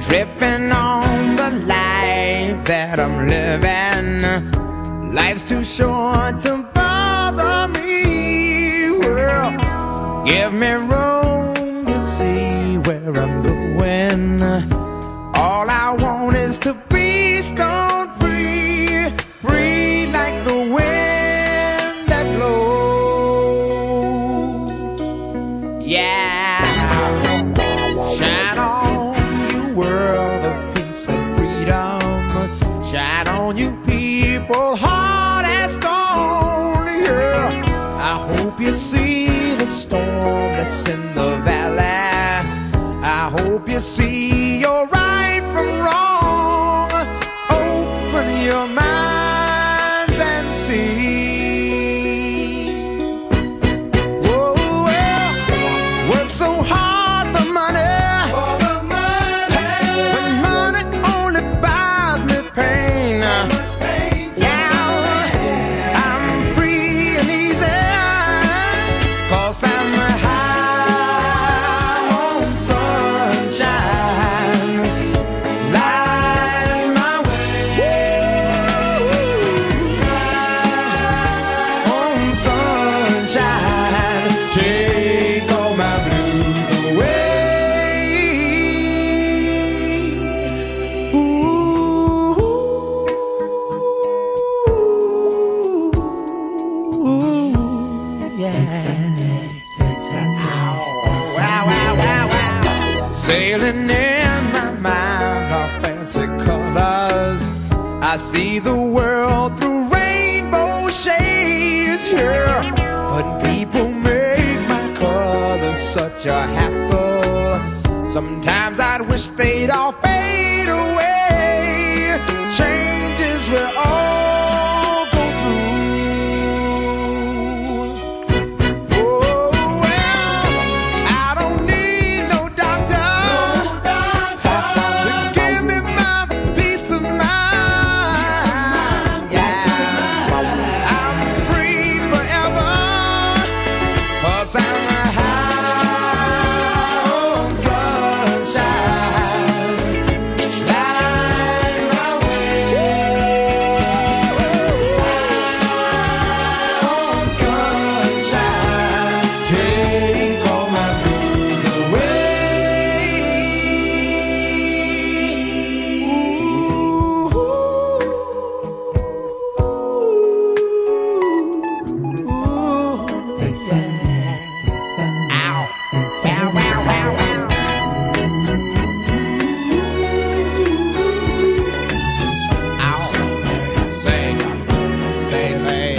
tripping on the life that I'm living. Life's too short to bother me. Well, give me room to see where I'm going. All I want is to be stone hope you see the storm that's in the valley. I hope you see your right Sailing in my mind are fancy colors. I see the world through rainbow shades, yeah. But people make my colors such a hassle. Sometimes I'd wish they'd all fade they.